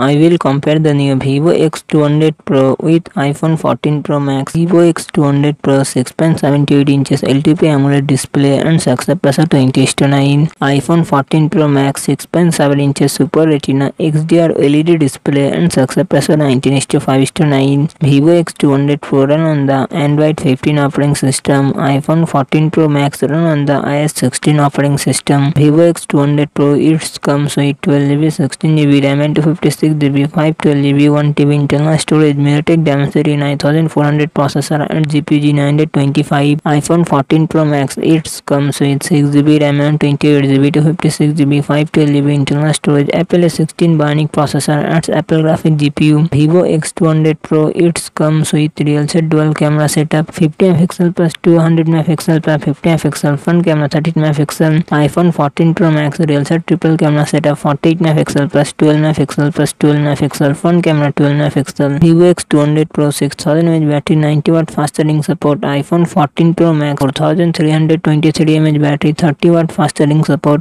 I will compare the new Vivo X200 Pro with iPhone 14 Pro Max. Vivo X200 Pro 6.78 inches LTP AMOLED display and success pressure 20 9. iPhone 14 Pro Max 6.7 inches Super Retina XDR LED display and success pressure 19 5 9. Vivo X200 Pro run on the Android 15 operating system. iPhone 14 Pro Max run on the iOS 16 operating system. Vivo X200 Pro it comes with 12GB 16GB RAM and 256 6GB 512GB 1TB internal storage MediaTek Dimensity 9400 processor and GPU G925 iPhone 14 Pro Max it comes with 6GB RAM and 28GB to 56GB 512GB internal storage Apple A16 Bionic processor and Apple Graphic GPU Vivo X200 Pro it comes with real set dual camera setup 50 MP plus 200 MP plus 50 MP front camera 30 MP iPhone 14 Pro Max real set triple camera setup 48 MP plus 12 MP plus 12 megapixel front camera 12 megapixel Vivo X200 Pro 6000 mAh battery 90 watt fast charging support iPhone 14 Pro Max 4323 mAh battery 30 watt fast charging support